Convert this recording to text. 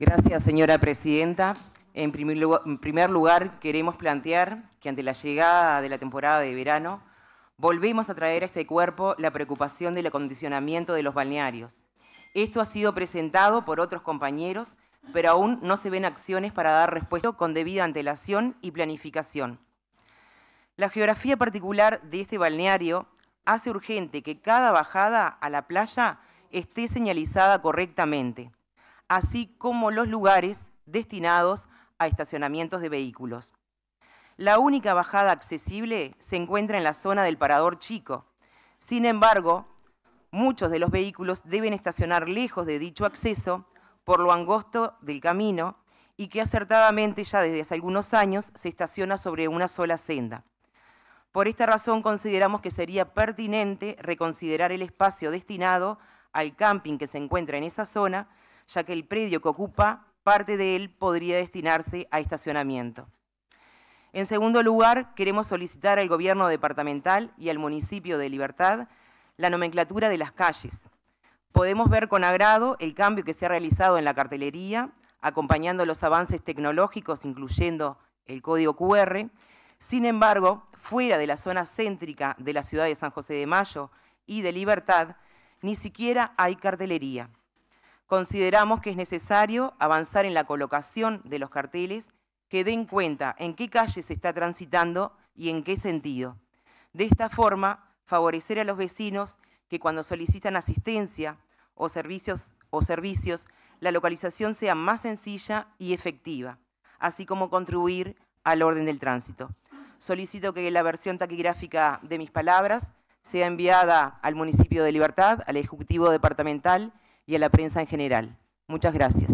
Gracias, señora presidenta. En primer, lugar, queremos plantear que ante la llegada de la temporada de verano, volvemos a traer a este cuerpo la preocupación del acondicionamiento de los balnearios. Esto ha sido presentado por otros compañeros, pero aún no se ven acciones para dar respuesta con debida antelación y planificación. La geografía particular de este balneario hace urgente que cada bajada a la playa esté señalizada correctamente, así como los lugares destinados a estacionamientos de vehículos. La única bajada accesible se encuentra en la zona del Parador Chico. Sin embargo, muchos de los vehículos deben estacionar lejos de dicho acceso por lo angosto del camino y que acertadamente ya desde hace algunos años se estaciona sobre una sola senda. Por esta razón consideramos que sería pertinente reconsiderar el espacio destinado al camping que se encuentra en esa zona, ya que el predio que ocupa parte de él podría destinarse a estacionamiento. En segundo lugar, queremos solicitar al gobierno departamental y al municipio de Libertad la nomenclatura de las calles. Podemos ver con agrado el cambio que se ha realizado en la cartelería, acompañando los avances tecnológicos, incluyendo el código QR. Sin embargo, fuera de la zona céntrica de la ciudad de San José de Mayo y de Libertad, ni siquiera hay cartelería. Consideramos que es necesario avanzar en la colocación de los carteles que den cuenta en qué calle se está transitando y en qué sentido. De esta forma, favorecer a los vecinos que cuando solicitan asistencia o servicios, o servicios la localización sea más sencilla y efectiva, así como contribuir al orden del tránsito solicito que la versión taquigráfica de mis palabras sea enviada al municipio de Libertad, al Ejecutivo Departamental y a la prensa en general. Muchas gracias.